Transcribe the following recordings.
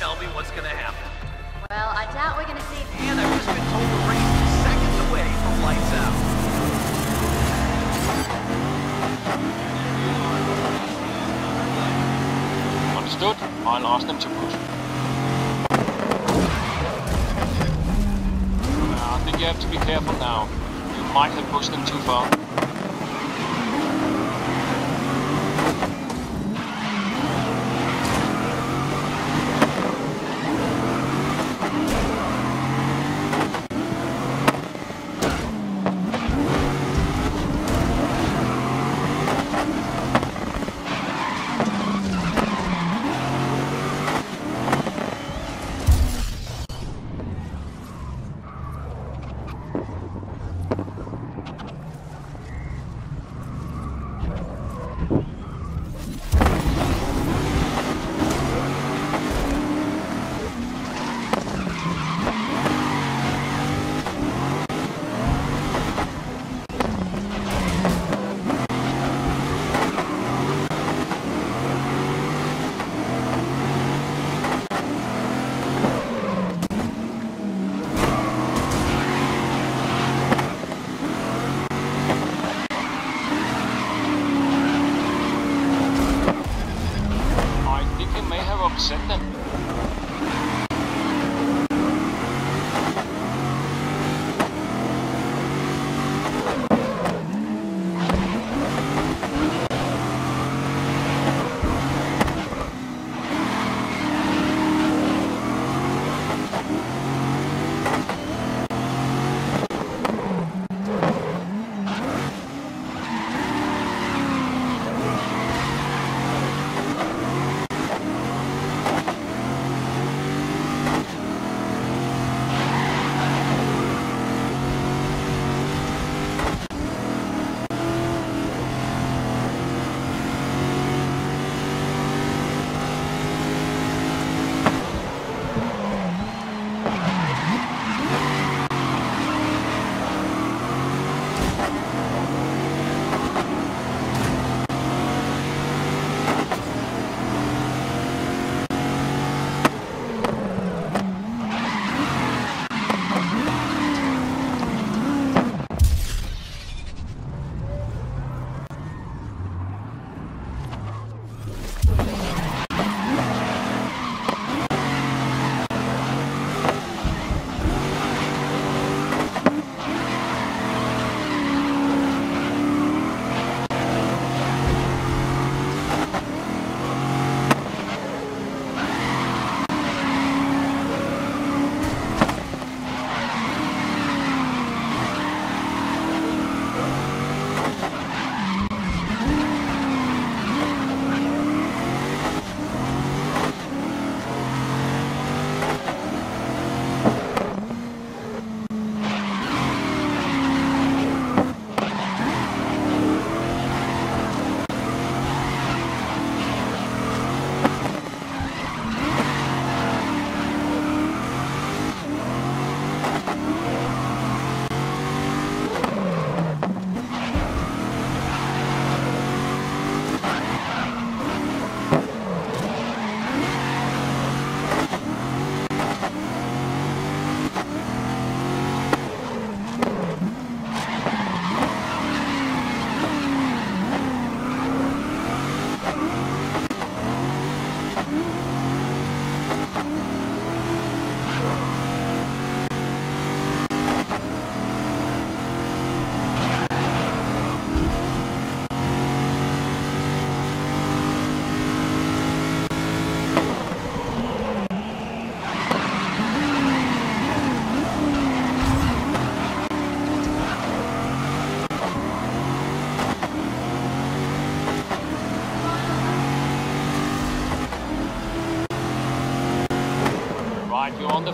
tell me what's gonna happen. Well, I doubt we're gonna see. And I've just been told the race is seconds away from lights out. Understood. I'll ask them to push. Uh, I think you have to be careful now. You might have pushed them too far.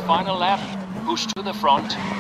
Final lap. Push to the front.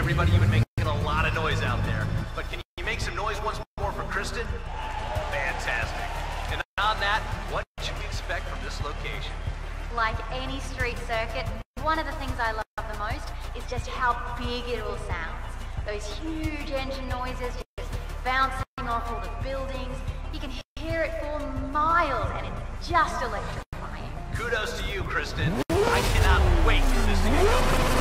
Everybody, you've been making a lot of noise out there. But can you make some noise once more for Kristen? Fantastic. And on that, what should we expect from this location? Like any street circuit, one of the things I love the most is just how big it all sounds. Those huge engine noises just bouncing off all the buildings. You can hear it for miles and it's just electrifying. Kudos to you, Kristen. I cannot wait for this to get going.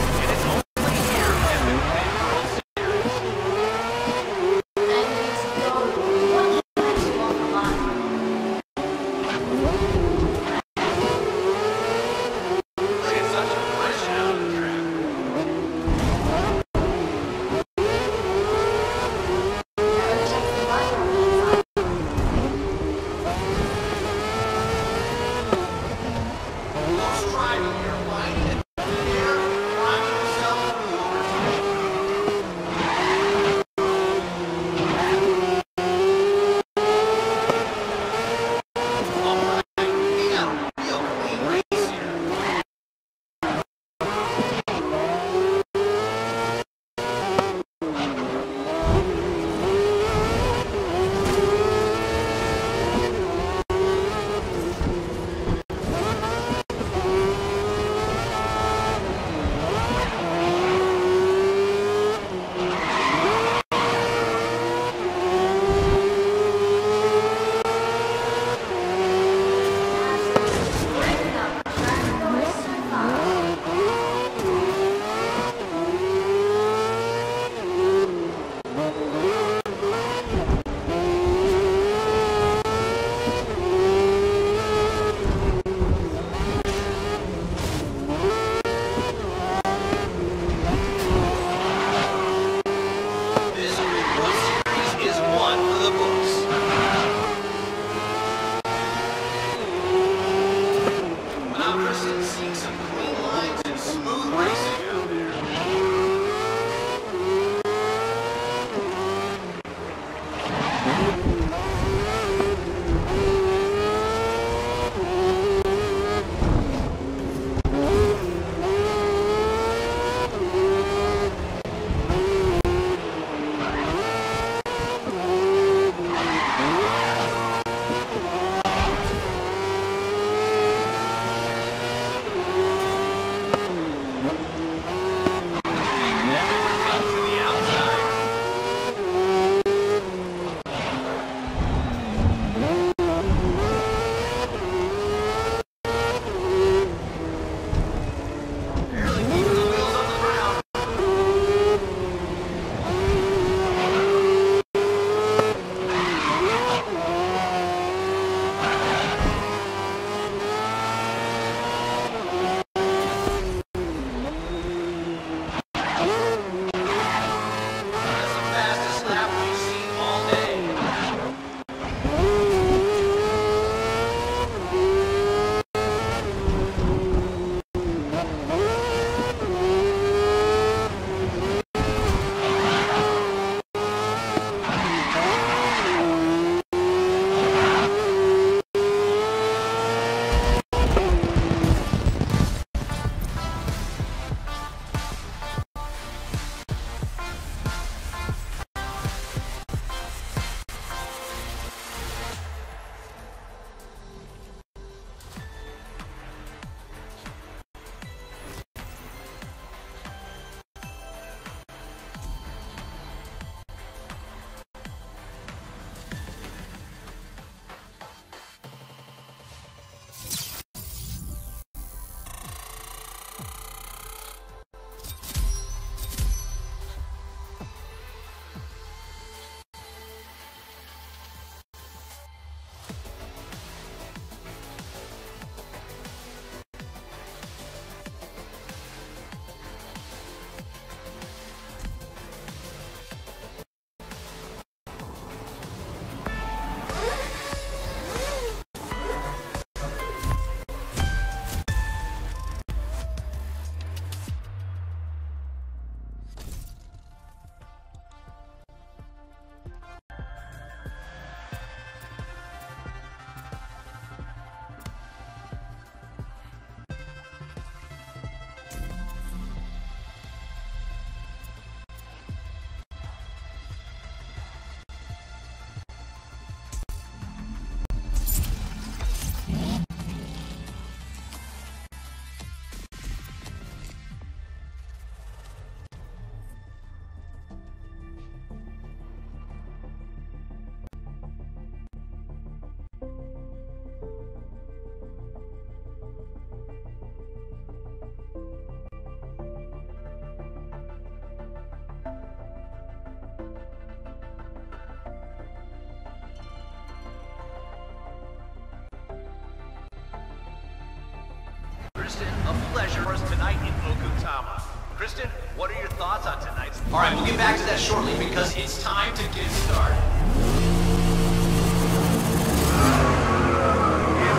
What are your thoughts on tonight's... All right, we'll get back to that shortly because it's time to get started.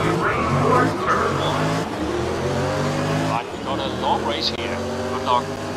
We turn one. Right, we got a long race here. Good luck.